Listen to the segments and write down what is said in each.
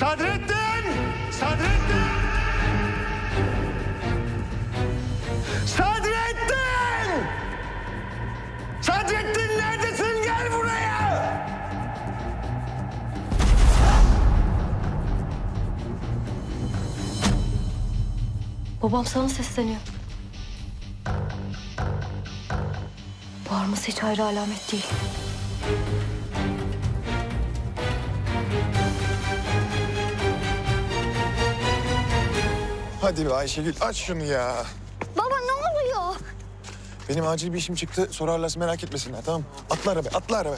Sadrettin! Sadrettin! Sadrettin! Sadrettin neredesin? Gel buraya! Babam sana sesleniyor. Bağırması hiç hayra alamet değil. Hadi be Ayşegül aç şunu ya. Baba ne oluyor? Benim acil bir işim çıktı. Sorarlarsa merak etmesinler tamam mı? Atla araba, atla araba.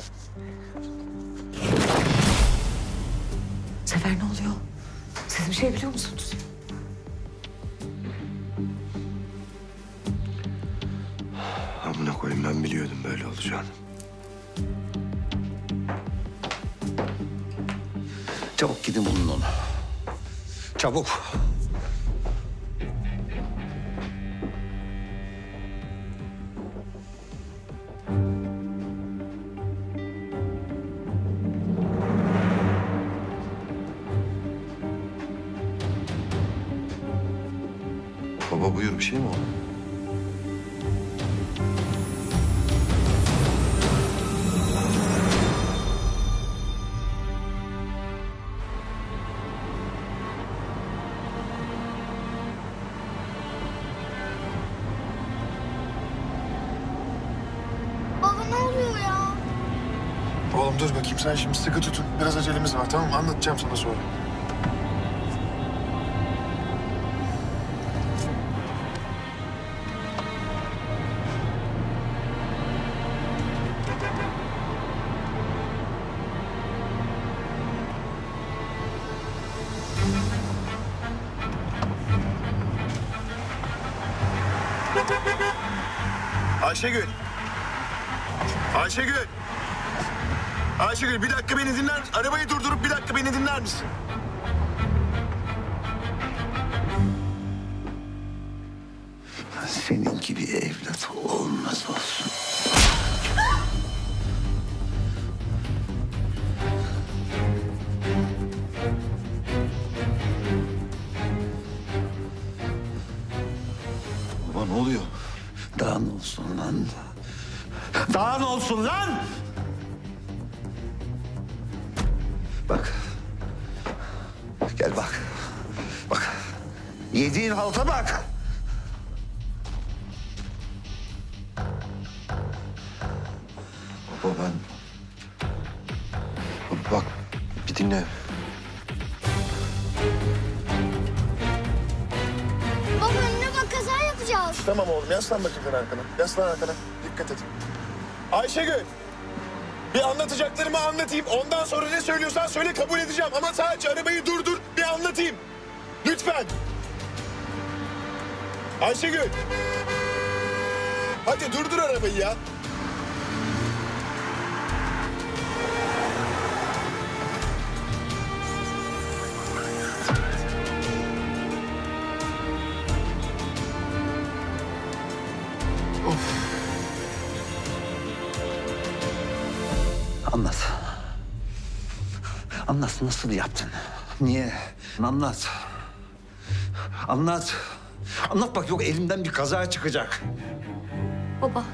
Sefer ne oluyor? Siz bir şey biliyor musunuz? Amına koyayım ben biliyordum böyle olacağını. Çabuk gidin bulun onu. Çabuk. Baba buyur bir şey mi oldu? Baba ne oluyor ya? Oğlum dur bakayım sen şimdi sıkı tutun. Biraz acelemiz var tamam mı? Anlatacağım sana sonra. Ayşegül. Ayşegül. Ayşegül bir dakika beni dinler Arabayı durdurup bir dakika beni dinler misin? Senin gibi evlat olmaz olsun. Baba ne oluyor? Dağın olsun lan. Dağın olsun lan! Bak. Gel bak. Bak. Yediğin halta bak. Baba ben... Bak bir dinle. Yapacağız. Tamam oğlum yaslan bakayım arkana. Yaslan arkana. Dikkat et. Ayşegül. Bir anlatacaklarımı anlatayım. Ondan sonra ne söylüyorsan söyle kabul edeceğim. Ama sadece arabayı durdur bir anlatayım. Lütfen. Ayşegül. Hadi durdur arabayı ya. Anlat. Anlat nasıl yaptın? Niye? Anlat. Anlat. Anlat bak yok elimden bir kaza çıkacak. Baba,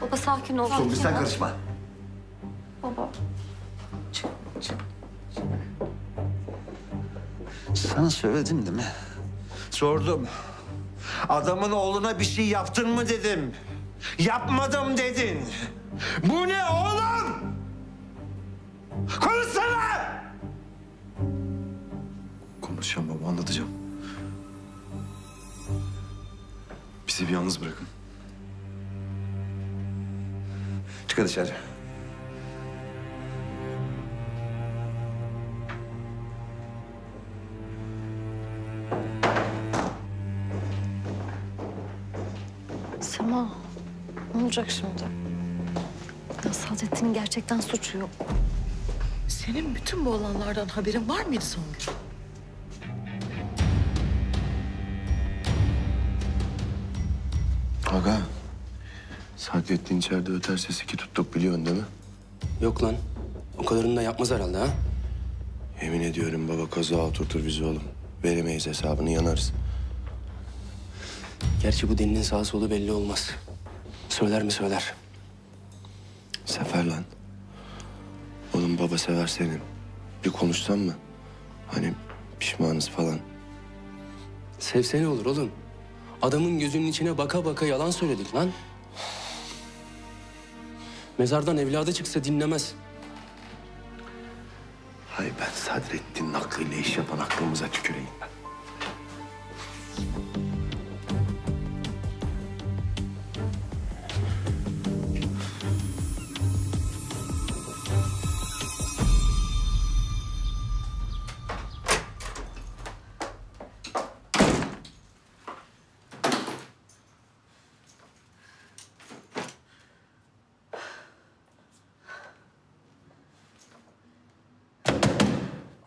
baba sakin ol. Dur bir sen karışma. Baba. Sana söyledim değil mi? Sordum. Adamın oğluna bir şey yaptın mı dedim. Yapmadım dedin. Bu ne oğlum? Konuşsana! Konuşacağım baba anlatacağım. Bizi bir yalnız bırakın. Çıkın dışarı. Olacak şimdi? Ya Saadettin'in gerçekten suçu yok. Senin bütün bu olanlardan haberin var mıydı Songül? Aga. Saadettin içeride öter sesi ki tuttuk biliyorsun değil mi? Yok lan. O kadarını da yapmaz herhalde ha? Yemin ediyorum baba kaza oturtur bizi oğlum. Veremeyiz hesabını yanarız. Gerçi bu dilinin sağı solu belli olmaz. Söyler mi söyler. Sefer lan. Oğlum baba sever seni. Bir konuşsan mı? Hani pişmanız falan. Sevse ne olur oğlum? Adamın gözünün içine baka baka yalan söyledik lan. Mezardan evladı çıksa dinlemez. Hay ben Sadrettin'in aklıyla iş yapan aklımıza tüküreyim ben.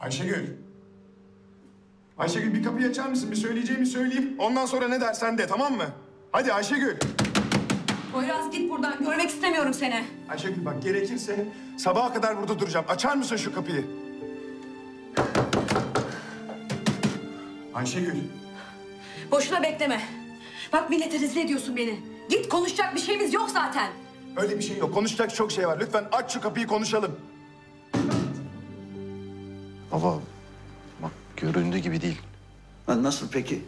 Ayşegül. Ayşegül bir kapıyı açar mısın? Bir söyleyeceğimi söyleyeyim. Ondan sonra ne dersen de tamam mı? Hadi Ayşegül. Poyraz git buradan. Görmek istemiyorum seni. Ayşegül bak gerekirse sabaha kadar burada duracağım. Açar mısın şu kapıyı? Ayşegül. Boşuna bekleme. Bak millete rezil ediyorsun beni. Git konuşacak bir şeyimiz yok zaten. Öyle bir şey yok. Konuşacak çok şey var. Lütfen aç şu kapıyı konuşalım. Baba bak göründüğü gibi değil. Lan nasıl peki?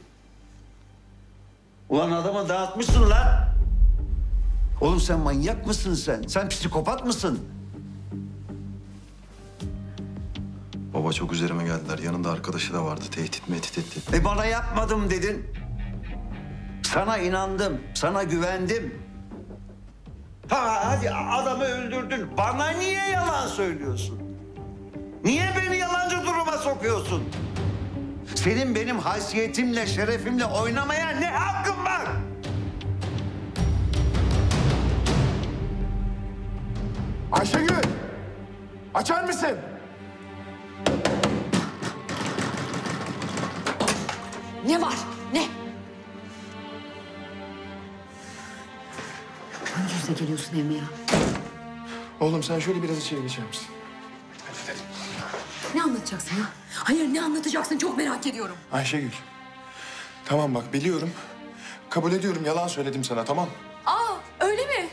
Ulan adamı dağıtmışsın lan. Oğlum sen manyak mısın sen? Sen psikopat mısın? Baba çok üzerime geldiler. Yanında arkadaşı da vardı. Tehdit mehdit etti. E bana yapmadım dedin. Sana inandım, sana güvendim. Ha hadi adamı öldürdün. Bana niye yalan söylüyorsun? Niye beni yalancı duruma sokuyorsun? Senin benim haysiyetimle, şerefimle oynamaya ne hakkın var? Ayşegül! Açar mısın? Ne var? Ne? Hangi yüzle geliyorsun Emre ya? Oğlum sen şöyle biraz içeri geçer misin? Ne anlatacaksın ya? Hayır ne anlatacaksın çok merak ediyorum. Ayşegül. Tamam bak biliyorum. Kabul ediyorum yalan söyledim sana tamam. Aa öyle mi?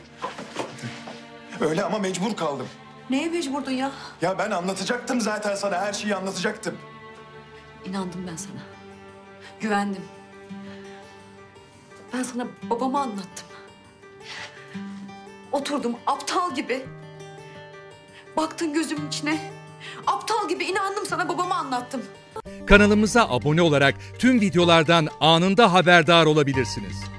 Öyle ama mecbur kaldım. Neye mecburdun ya? Ya ben anlatacaktım zaten sana her şeyi anlatacaktım. İnandım ben sana. Güvendim. Ben sana babamı anlattım. Oturdum aptal gibi. Baktın gözümün içine. Aptal gibi inandım sana babamı anlattım. Kanalımıza abone olarak tüm videolardan anında haberdar olabilirsiniz.